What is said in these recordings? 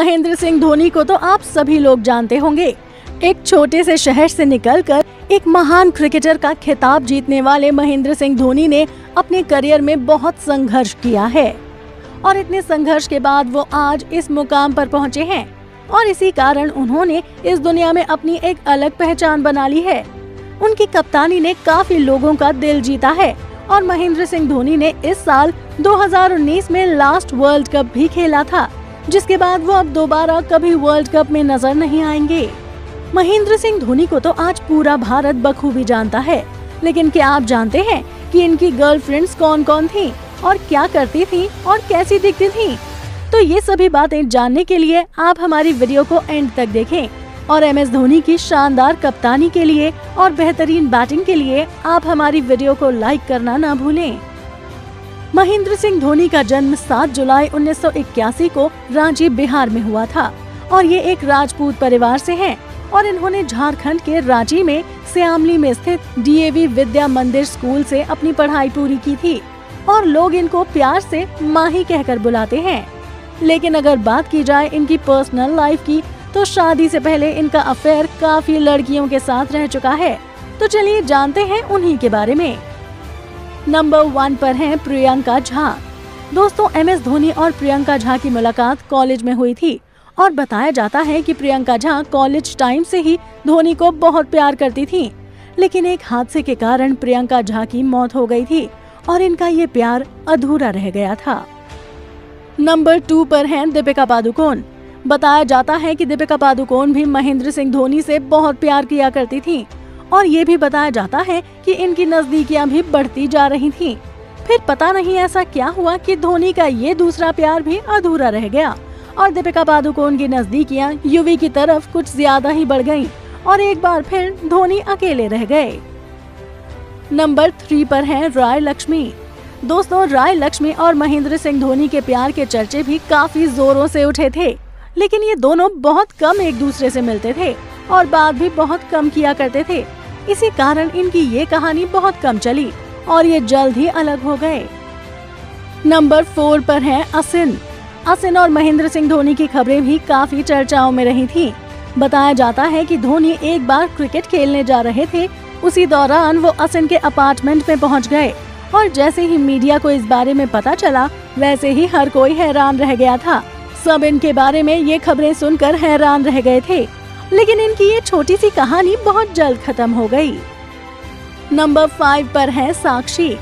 महेंद्र सिंह धोनी को तो आप सभी लोग जानते होंगे। एक छोटे से शहर से निकलकर एक महान क्रिकेटर का खिताब जीतने वाले महेंद्र सिंह धोनी ने अपने करियर में बहुत संघर्ष किया है। और इतने संघर्ष के बाद वो आज इस मुकाम पर पहुँचे हैं। और इसी कारण उन्होंने इस दुनिया में अपनी एक अलग पहचान बना ली है। उनकी कप्तानी ने काफ़ी लोगों का दिल जीता है। और महेंद्र सिंह धोनी ने इस साल 2019 में लास्ट वर्ल्ड कप भी खेला था। जिसके बाद वो अब दोबारा कभी वर्ल्ड कप में नज़र नहीं आएँगे। महेंद्र सिंह धोनी को तो आज पूरा भारत बखूबी जानता है। लेकिन क्या आप जानते हैं कि इनकी गर्लफ्रेंड्स कौन कौन थी और क्या करती थी और कैसी दिखती थी? तो ये सभी बातें जानने के लिए आप हमारी वीडियो को एंड तक देखें और एम एस धोनी की शानदार कप्तानी के लिए और बेहतरीन बैटिंग के लिए आप हमारी वीडियो को लाइक करना ना भूलें। महेंद्र सिंह धोनी का जन्म 7 जुलाई 1981 को रांची, बिहार में हुआ था। और ये एक राजपूत परिवार से हैं और इन्होंने झारखंड के रांची में श्यामली में स्थित डीएवी विद्या मंदिर स्कूल से अपनी पढ़ाई पूरी की थी और लोग इनको प्यार से माही कहकर बुलाते हैं। लेकिन अगर बात की जाए इनकी पर्सनल लाइफ की तो शादी से पहले इनका अफेयर काफ़ी लड़कियों के साथ रह चुका है। तो चलिए जानते हैं उन्हीं के बारे में। नंबर वन पर है प्रियंका झा। दोस्तों, एम एस धोनी और प्रियंका झा की मुलाकात कॉलेज में हुई थी और बताया जाता है कि प्रियंका झा कॉलेज टाइम से ही धोनी को बहुत प्यार करती थी। लेकिन एक हादसे के कारण प्रियंका झा की मौत हो गई थी और इनका ये प्यार अधूरा रह गया था। नंबर टू पर हैं दीपिका पादुकोण। बताया जाता है कि दीपिका पादुकोण भी महेंद्र सिंह धोनी से बहुत प्यार किया करती थी। और ये भी बताया जाता है कि इनकी नजदीकियाँ भी बढ़ती जा रही थीं। फिर पता नहीं ऐसा क्या हुआ कि धोनी का ये दूसरा प्यार भी अधूरा रह गया और दीपिका पादुकोण की नजदीकियाँ युवी की तरफ़ कुछ ज़्यादा ही बढ़ गई और एक बार फिर धोनी अकेले रह गए। नंबर थ्री पर है राय लक्ष्मी। दोस्तों, राय लक्ष्मी और महेंद्र सिंह धोनी के प्यार के चर्चे भी काफ़ी जोरों से उठे थे, लेकिन ये दोनों बहुत कम एक दूसरे से मिलते थे और बात भी बहुत कम किया करते थे। इसी कारण इनकी ये कहानी बहुत कम चली और ये जल्द ही अलग हो गए। नंबर फोर पर है असिन। असिन और महेंद्र सिंह धोनी की खबरें भी काफ़ी चर्चाओं में रही थी। बताया जाता है कि धोनी एक बार क्रिकेट खेलने जा रहे थे, उसी दौरान वो असिन के अपार्टमेंट में पहुँच गए। और जैसे ही मीडिया को इस बारे में पता चला, वैसे ही हर कोई हैरान रह गया था। सब इनके बारे में ये खबरें सुनकर हैरान रह गए थे। लेकिन इनकी ये छोटी सी कहानी बहुत जल्द खत्म हो गई। नंबर फाइव पर है साक्षी।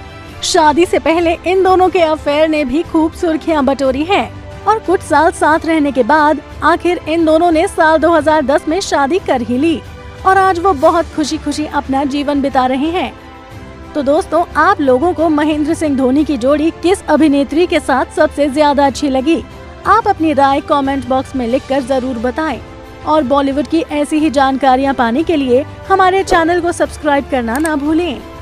शादी से पहले इन दोनों के अफेयर ने भी खूब सुर्खियाँ बटोरी हैं और कुछ साल साथ रहने के बाद आखिर इन दोनों ने साल 2010 में शादी कर ही ली और आज वो बहुत खुशी खुशी अपना जीवन बिता रहे हैं। तो दोस्तों, आप लोगों को महेंद्र सिंह धोनी की जोड़ी किस अभिनेत्री के साथ सबसे ज़्यादा अच्छी लगी? आप अपनी राय कमेंट बॉक्स में लिखकर ज़रूर बताएँ। और बॉलीवुड की ऐसी ही जानकारियाँ पाने के लिए हमारे चैनल को सब्सक्राइब करना ना भूलें।